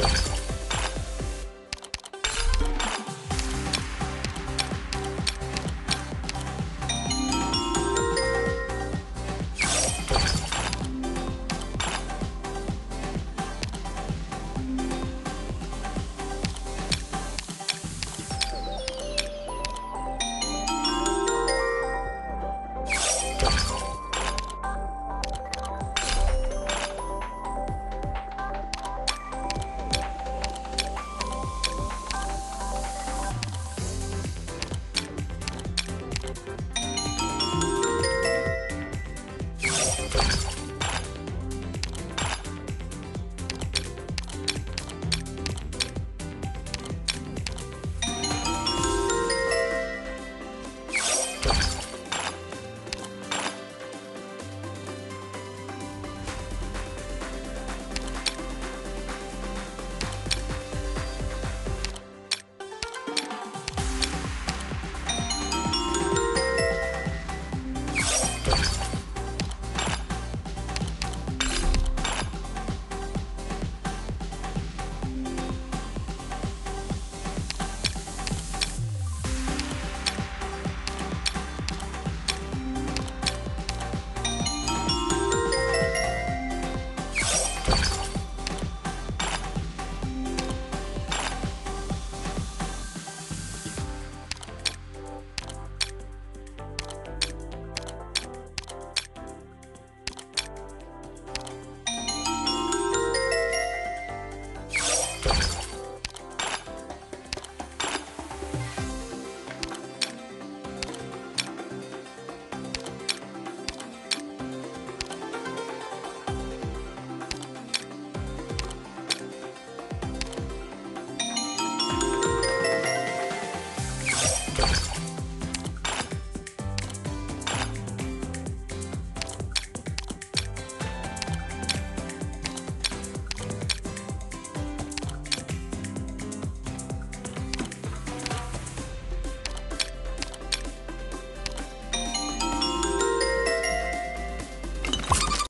Let's go.